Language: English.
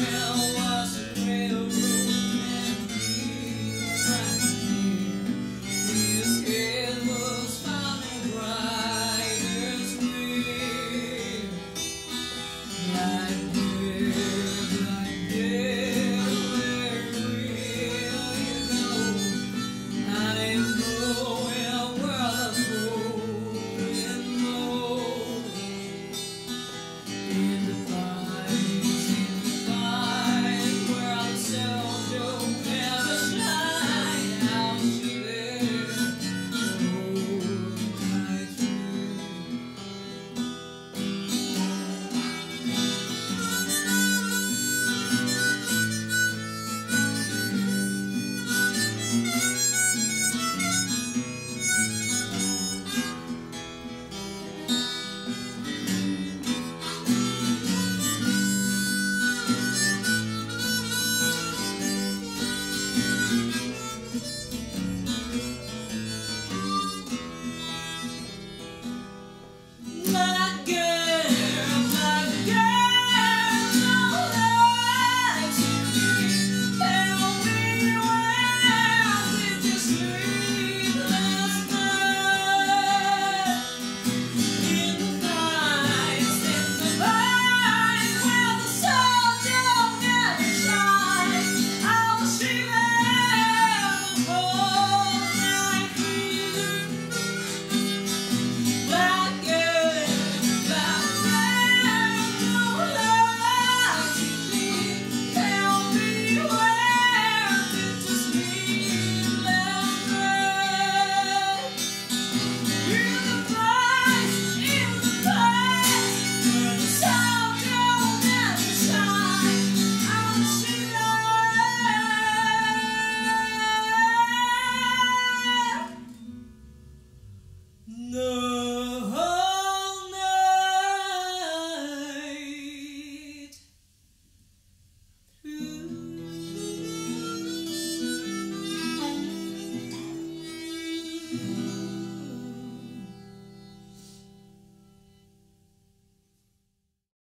will.